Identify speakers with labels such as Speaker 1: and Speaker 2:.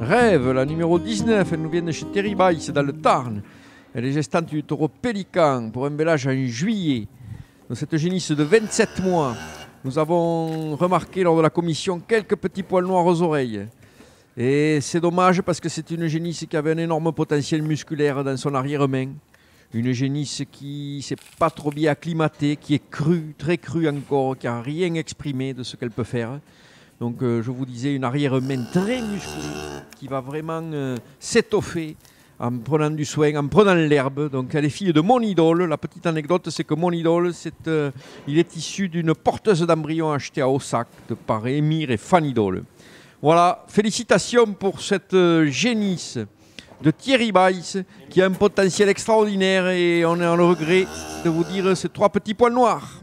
Speaker 1: Trèves, la numéro 19. Elle nous vient de chez Terry Bice dans le Tarn. Elle est gestante du taureau Pélican pour un bellage en juillet. De cette génisse de 27 mois, nous avons remarqué lors de la commission quelques petits poils noirs aux oreilles. Et c'est dommage parce que c'est une génisse qui avait un énorme potentiel musculaire dans son arrière-main. Une génisse qui s'est pas trop bien acclimatée, qui est crue, très crue encore, qui n'a rien exprimé de ce qu'elle peut faire. Donc euh, je vous disais, une arrière-main très musclée qui va vraiment euh, s'étoffer en prenant du soin, en prenant l'herbe. Donc elle est fille de mon idole. La petite anecdote, c'est que mon idole, euh, il est issu d'une porteuse d'embryon achetée à Ossac par Émir et Fanny Dole. Voilà, félicitations pour cette génisse de Thierry Weiss qui a un potentiel extraordinaire et on est en le regret de vous dire ces trois petits points noirs.